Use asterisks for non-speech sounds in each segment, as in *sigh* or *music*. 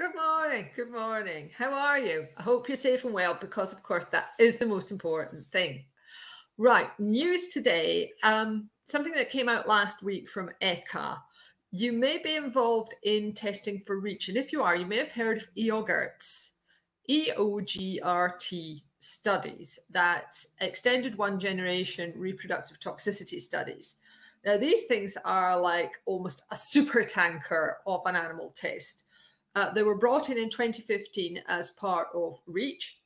Good morning. Good morning. How are you? I hope you're safe and well because, of course, that is the most important thing. Right. News today. Um, something that came out last week from ECHA. You may be involved in testing for REACH. And if you are, you may have heard of EOGRT, EOGRT studies. That's extended one generation reproductive toxicity studies. Now, these things are like almost a super tanker of an animal test. Uh, they were brought in in 2015 as part of REACH,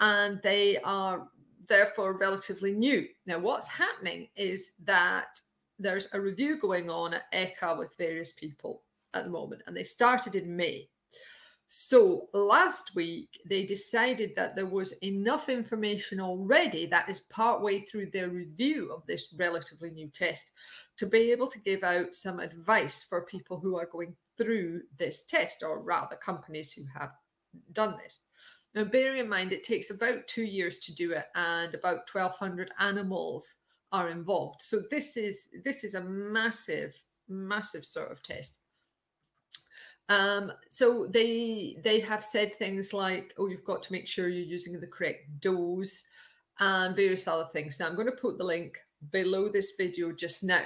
and they are therefore relatively new. Now, what's happening is that there's a review going on at ECHA with various people at the moment, and they started in May. So last week, they decided that there was enough information already that is partway through their review of this relatively new test to be able to give out some advice for people who are going through this test, or rather, companies who have done this. Now, bearing in mind, it takes about two years to do it, and about 1,200 animals are involved. So this is this is a massive, massive sort of test. Um, so they they have said things like, "Oh, you've got to make sure you're using the correct dose," and various other things. Now, I'm going to put the link below this video just now.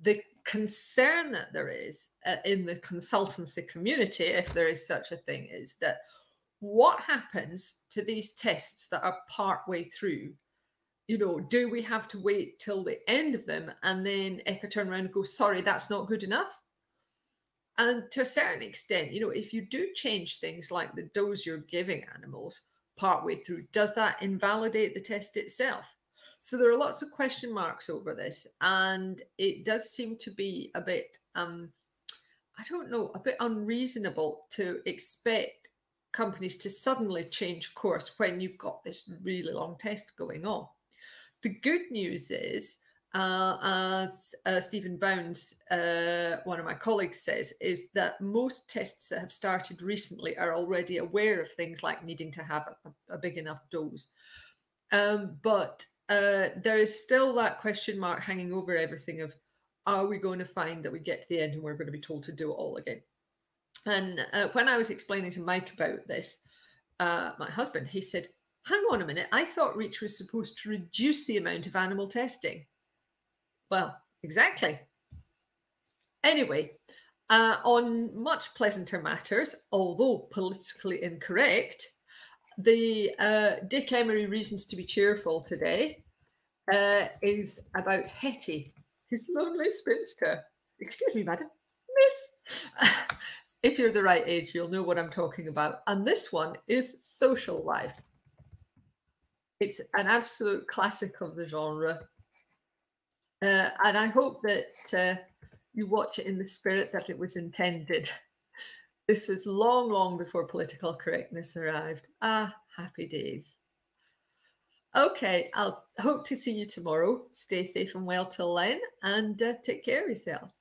The concern that there is uh, in the consultancy community, if there is such a thing, is that what happens to these tests that are part way through? You know, do we have to wait till the end of them and then ECHA turn around and go, "Sorry, that's not good enough"? And to a certain extent, you know, if you do change things like the dose you're giving animals partway through, does that invalidate the test itself? So there are lots of question marks over this, and it does seem to be a bit, um, I don't know, a bit unreasonable to expect companies to suddenly change course when you've got this really long test going on. The good news is uh, as uh, Stephen Bounds, uh, one of my colleagues, says, is that most tests that have started recently are already aware of things like needing to have a, a big enough dose. Um, but uh, there is still that question mark hanging over everything of are we going to find that we get to the end and we're going to be told to do it all again? And uh, when I was explaining to Mike about this, uh, my husband, he said, hang on a minute, I thought REACH was supposed to reduce the amount of animal testing. Well, exactly. Anyway, uh, on much pleasanter matters, although politically incorrect, the uh, Dick Emery reasons to be cheerful today uh, is about Hetty, his lonely spinster. Excuse me, madam, miss. *laughs* if you're the right age, you'll know what I'm talking about. And this one is Social Life. It's an absolute classic of the genre. Uh, and I hope that uh, you watch it in the spirit that it was intended. *laughs* This was long, long before political correctness arrived. Ah, happy days. Okay, I'll hope to see you tomorrow. Stay safe and well till then, and uh, take care of yourselves.